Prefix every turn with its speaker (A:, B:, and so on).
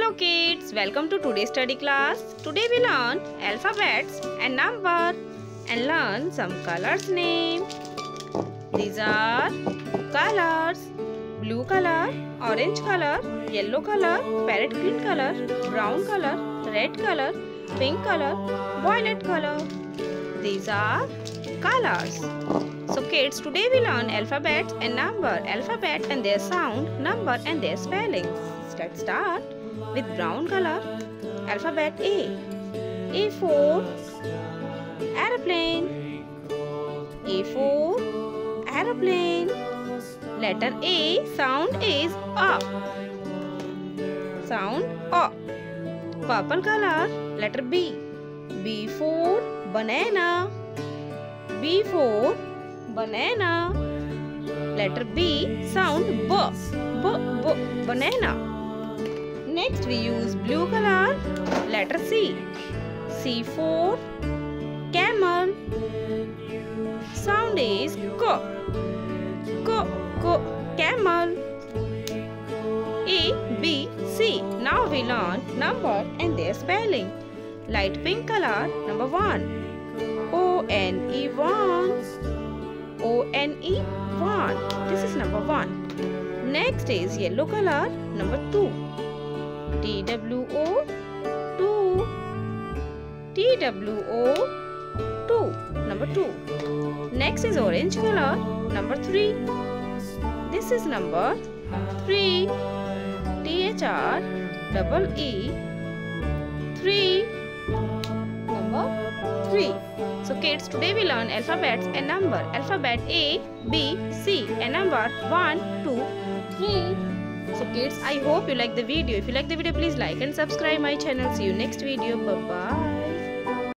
A: Hello kids, welcome to today's study class. Today we learn alphabets and number and learn some colors name. These are colors. Blue color, orange color, yellow color, parrot green color, brown color, red color, pink color, violet color. These are colors. So kids, today we learn alphabets and number, alphabet and their sound, number and their spelling. Let's start with brown color. Alphabet A. A for aeroplane. A for aeroplane. Letter A sound is A. Sound A. Purple color. Letter B. B for banana. B for banana. Letter B sound B. B, B banana. Next we use blue color. Letter C. C for camel. Sound is K. K, K, camel. A, B, C. Now we learn number and their spelling. Light pink color, number 1. O, N, E, 1. O, N, E, 1. This is number 1. Next is yellow color, number 2. T, W, O, 2. T, W, O, 2. Number 2. Next is orange color, number 3. This is number 3. THR double E 3 number 3 so kids today we learn alphabets and number alphabet A B C and number 1 2 3 so kids I hope you like the video. If you like the video please like and subscribe my channel. See you next video. Bye bye